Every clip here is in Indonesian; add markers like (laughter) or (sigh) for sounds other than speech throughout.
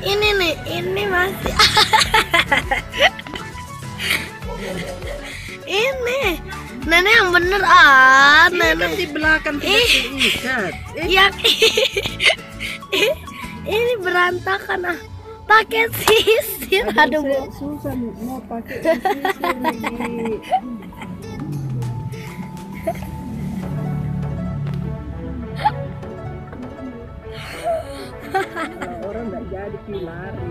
Ini nih, ini masih ini nenek yang bener ah nenek di belakang Ih. ikat. yang ini berantakan ah pakai sisir aduh Bu. susah mau pakai sisir lagi. (laughs) Orang nggak jadi pilari.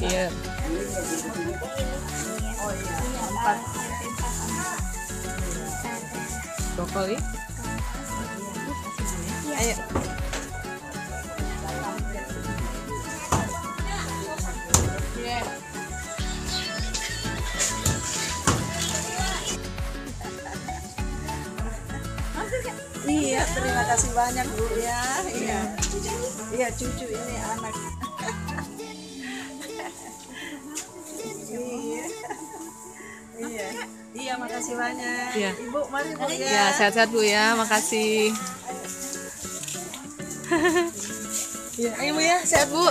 Iya. Empat. Brokoli. Ayo. Iya, terima kasih banyak Bu ya. Iya. Iya, cucu ini anak. Makasih banyak. Iya. Ibu, mari Bu ya. Ya, sehat-sehat Bu ya. Makasih. Iya, ayo Bu ya, sehat Bu.